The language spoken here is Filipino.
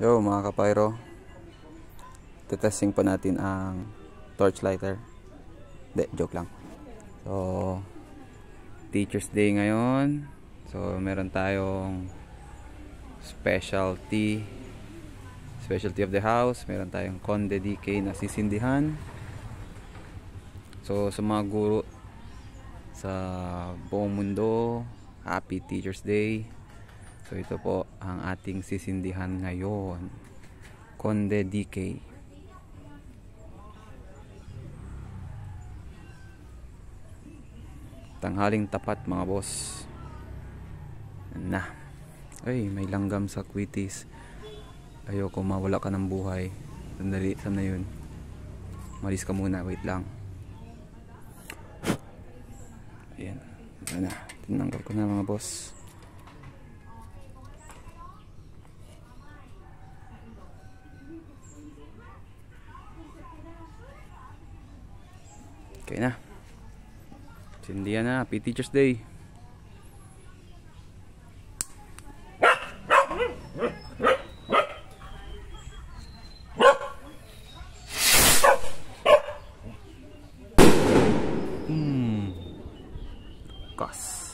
Yo mga kapayro Tetesting pa natin ang torch lighter. Hindi, joke lang. So Teacher's Day ngayon. So meron tayong Specialty. Specialty of the house. Meron tayong Conde DK na sisindihan. So sa mga guro Sa buong mundo Happy Teacher's Day So ito po ang ating sisindihan ngayon. Conde DK. Tanghaling tapat mga boss. Na. Ay, may langgam sa kwitis. Ayoko mawala ka ng buhay. Sandali, sana yun. Malis ka muna, wait lang. Ayan. Ayan na. Tinanggal ko na mga boss. Okay na. Sindihan na. Happy Teacher's Day. Hmm. Kas.